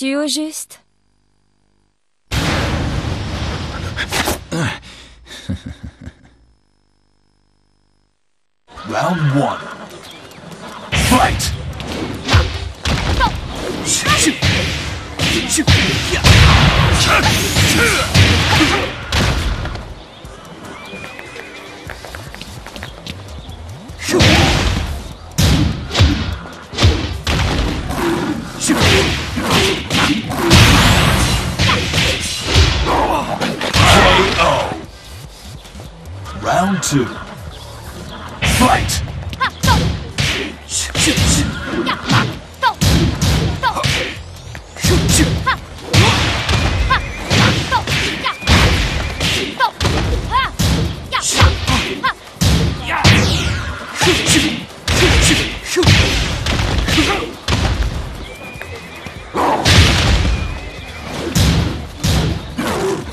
Tu au juste Round one. Fight! KO. Round two. Fight!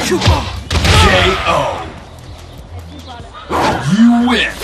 K.O. You win.